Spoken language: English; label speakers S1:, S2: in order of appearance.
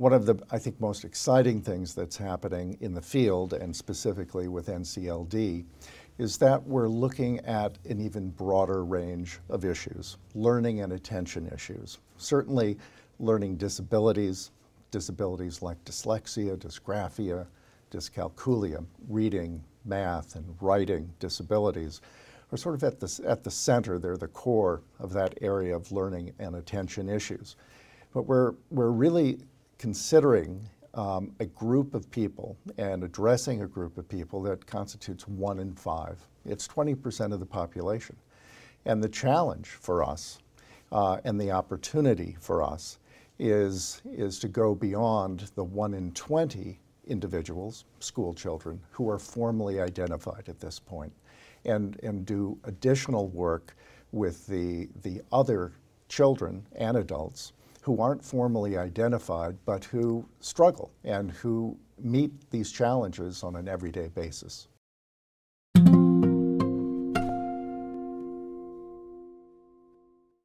S1: one of the, I think, most exciting things that's happening in the field and specifically with NCLD is that we're looking at an even broader range of issues, learning and attention issues. Certainly learning disabilities, disabilities like dyslexia, dysgraphia, dyscalculia, reading, math, and writing disabilities are sort of at the, at the center, they're the core of that area of learning and attention issues. But we're, we're really considering um, a group of people and addressing a group of people that constitutes one in five. It's 20% of the population. And the challenge for us uh, and the opportunity for us is, is to go beyond the one in 20 individuals, school children, who are formally identified at this point and, and do additional work with the, the other children and adults who aren't formally identified but who struggle and who meet these challenges on an everyday basis.